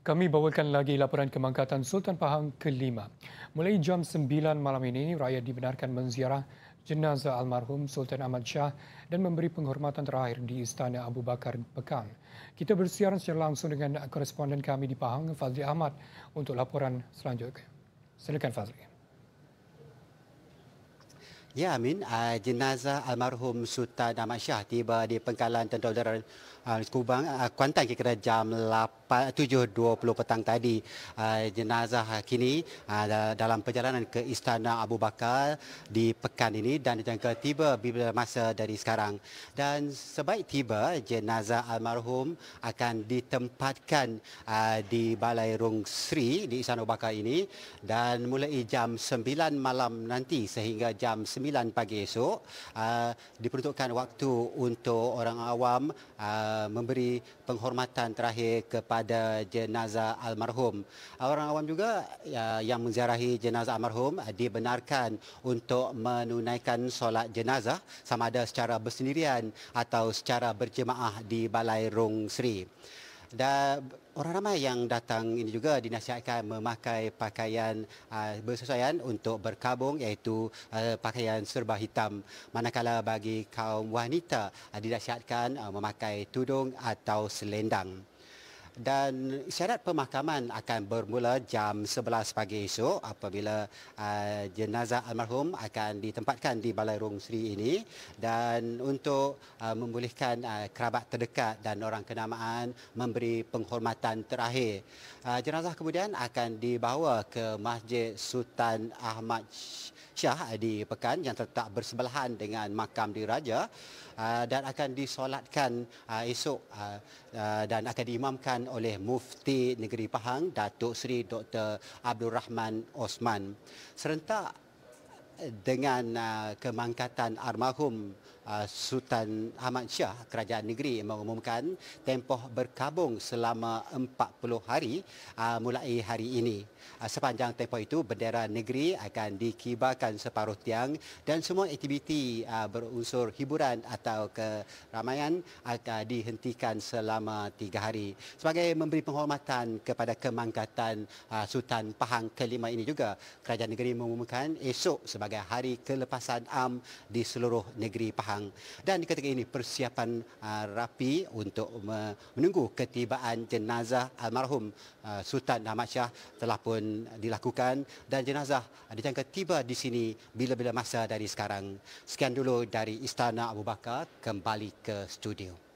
Kami bawakan lagi laporan kemangkatan Sultan Pahang kelima. Mulai jam 9 malam ini, rakyat dibenarkan menziarah jenazah almarhum Sultan Ahmad Shah dan memberi penghormatan terakhir di Istana Abu Bakar Pekan. Kita bersiaran secara langsung dengan koresponden kami di Pahang, Fazli Ahmad, untuk laporan selanjutnya. Silakan Fazli. Ya Amin, uh, jenazah almarhum Sultan Ahmad Shah tiba di pengkalan Tentera Udara uh, Kubang, uh, Kuantan kira jam 8 7.20 petang tadi. Uh, jenazah kini uh, dalam perjalanan ke Istana Abu Bakar di pekan ini dan jangka tiba bila masa dari sekarang. Dan sebaik tiba jenazah almarhum akan ditempatkan uh, di Balai Rung Sri di Istana Abu Bakar ini dan mulai jam 9 malam nanti sehingga jam 9 pagi esok uh, diperuntukkan waktu untuk orang awam uh, memberi penghormatan terakhir kepada jenazah almarhum. Orang awam juga ya, yang menziarahi jenazah almarhum dibenarkan untuk menunaikan solat jenazah sama ada secara bersendirian atau secara berjemaah di Balai Rung Sri. Dan orang ramai yang datang ini juga dinasihatkan memakai pakaian uh, bersesuaian untuk berkabung iaitu uh, pakaian serba hitam. Manakala bagi kaum wanita uh, dinasihatkan uh, memakai tudung atau selendang dan syarat pemakaman akan bermula jam 11 pagi esok apabila uh, jenazah almarhum akan ditempatkan di Balai Rung Sri ini dan untuk uh, membolehkan uh, kerabat terdekat dan orang kenamaan memberi penghormatan terakhir. Uh, jenazah kemudian akan dibawa ke Masjid Sultan Ahmad Shah di Pekan yang terletak bersebelahan dengan makam diraja uh, dan akan disolatkan uh, esok uh, dan akan diimamkan oleh Mufti Negeri Pahang Datuk Seri Dr. Abdul Rahman Osman. Serentak dengan kemangkatan almarhum Sultan Ahmad Shah Kerajaan Negeri mengumumkan tempoh berkabung selama 40 hari mulai hari ini. Ah, sepanjang tempoh itu bendera negeri akan dikibarkan separuh tiang dan semua aktiviti berunsur hiburan atau keramaian akan dihentikan selama tiga hari. Sebagai memberi penghormatan kepada kemangkatan Sultan Pahang kelima ini juga, kerajaan negeri mengumumkan esok sebagai hari kelepasan am di seluruh negeri Pahang. Dan ketika ini persiapan rapi untuk menunggu ketibaan jenazah almarhum Sultan Ahmad Shah telah pun dilakukan dan jenazah dijangka tiba di sini bila-bila masa dari sekarang. Sekian dulu dari Istana Abu Bakar kembali ke studio.